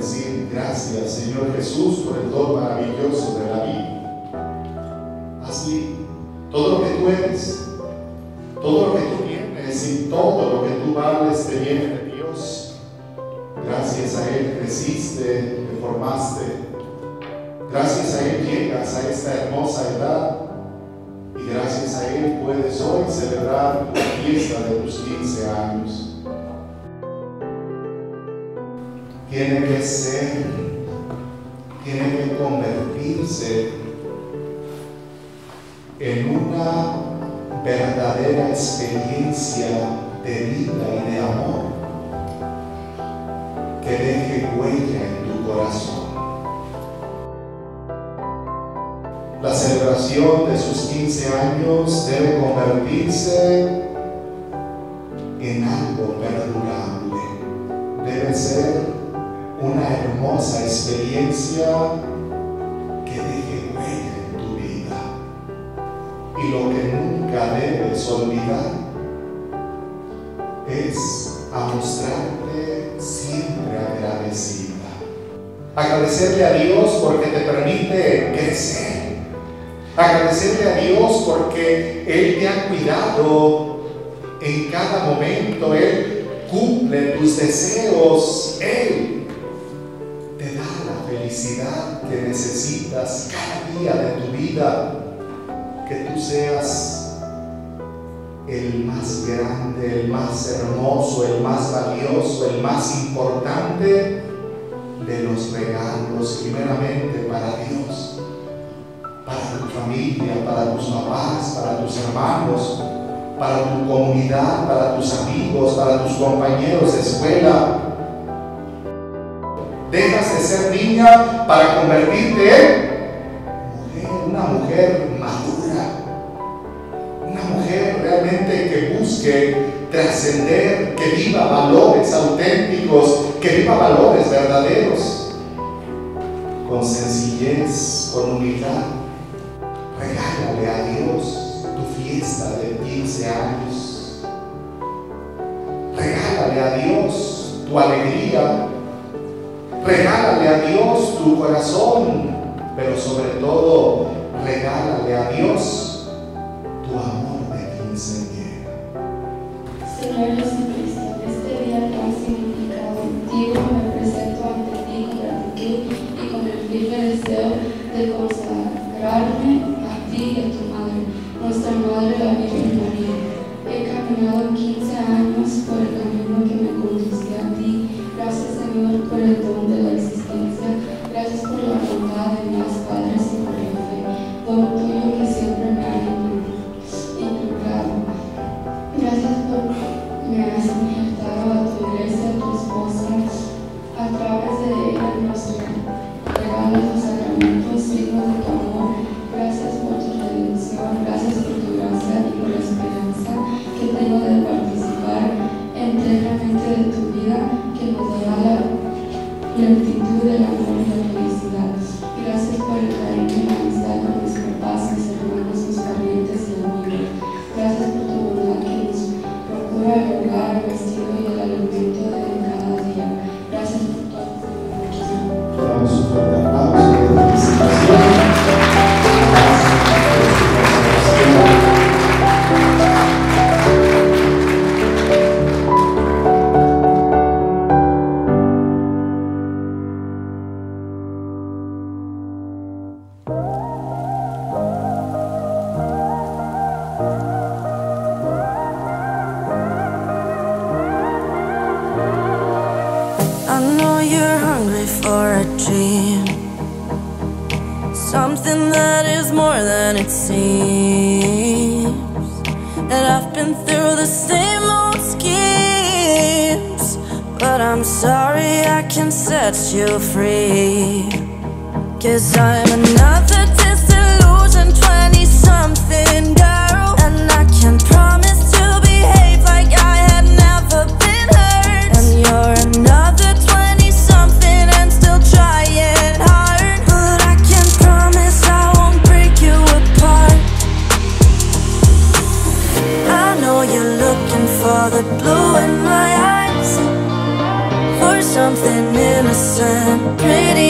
decir gracias, Señor Jesús, por el don maravilloso de la vida. Así, todo lo que tú eres, todo lo que tú tienes y todo lo que tú vales te viene de Dios. Gracias a Él creciste, te formaste. Gracias a Él llegas a esta hermosa edad. Y gracias a Él puedes hoy celebrar la fiesta de tus 15 años. Tiene que ser, tiene que convertirse en una verdadera experiencia de vida y de amor que deje huella en tu corazón. La celebración de sus 15 años debe convertirse en algo perdurable. Debe ser una hermosa experiencia que deje huella en tu vida. Y lo que nunca debes olvidar es a mostrarte siempre agradecida. Agradecerle a Dios porque te permite crecer. Agradecerle a Dios porque Él te ha cuidado en cada momento. Él cumple tus deseos. Él que necesitas cada día de tu vida, que tú seas el más grande, el más hermoso, el más valioso, el más importante de los regalos, primeramente para Dios, para tu familia, para tus papás, para tus hermanos, para tu comunidad, para tus amigos, para tus compañeros de escuela, Dejas de ser niña para convertirte en una mujer madura. Una mujer realmente que busque trascender, que viva valores auténticos, que viva valores verdaderos. Con sencillez, con humildad. Regálale a Dios tu fiesta de 15 años. Regálale a Dios tu alegría, Regálale a Dios tu corazón, pero sobre todo regálale a Dios tu amor de quinceañera. Señor know you're hungry for a dream. Something that is more than it seems. And I've been through the same old schemes. But I'm sorry I can set you free. Cause I'm another something innocent, pretty.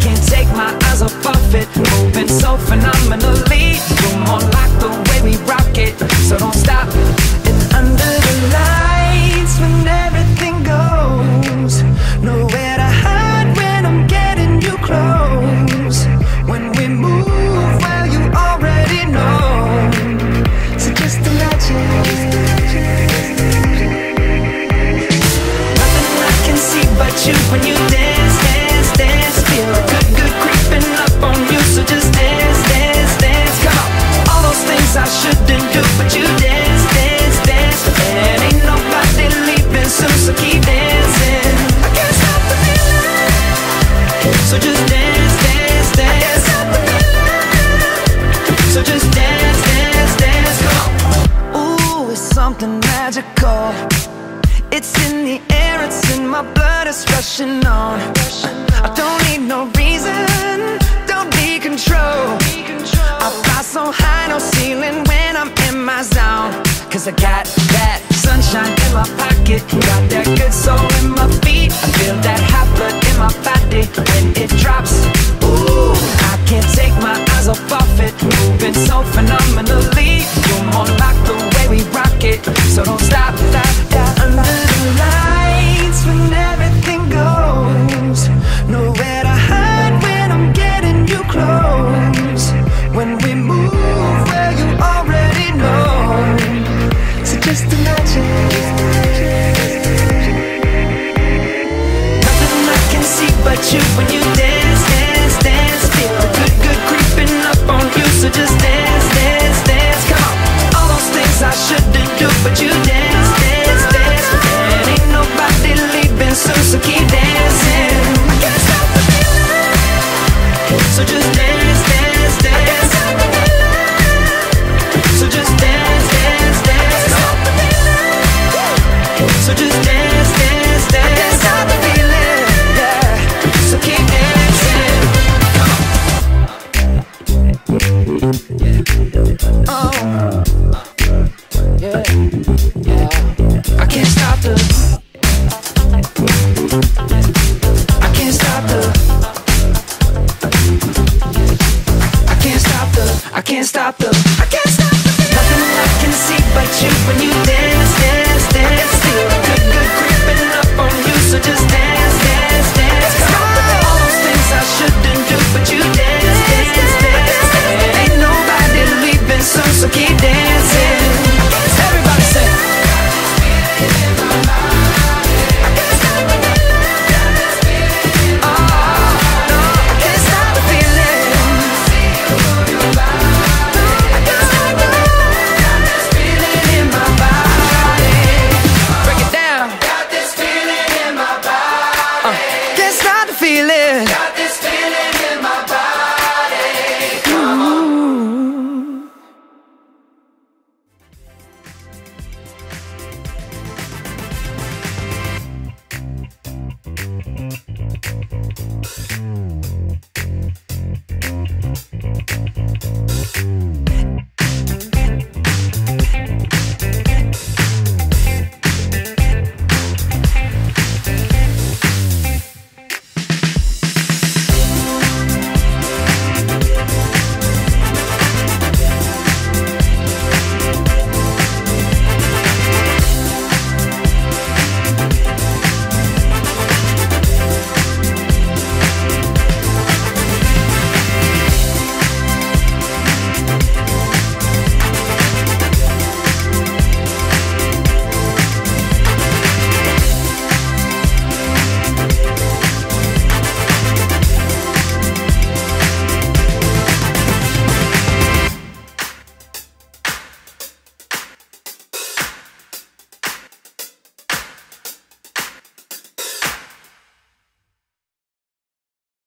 can't take my eyes off of it, moving so phenomenally. You're more like the way we rock it, so don't stop. I shouldn't do, but you dance, cause I got that sunshine in my pocket. Got that good soul in my feet. I feel that hot blood in my body when it drops. Ooh, I can't take my eyes off of it. Moving so phenomenal. So just dance, dance, dance. I can't stop the feeling, yeah. So keep dancing. Oh. Yeah. Yeah. I can't stop the. I can't stop the. I can't stop the. I can't stop the. I can't stop the. Nothing I can see but you when you dance.